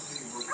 Senhor.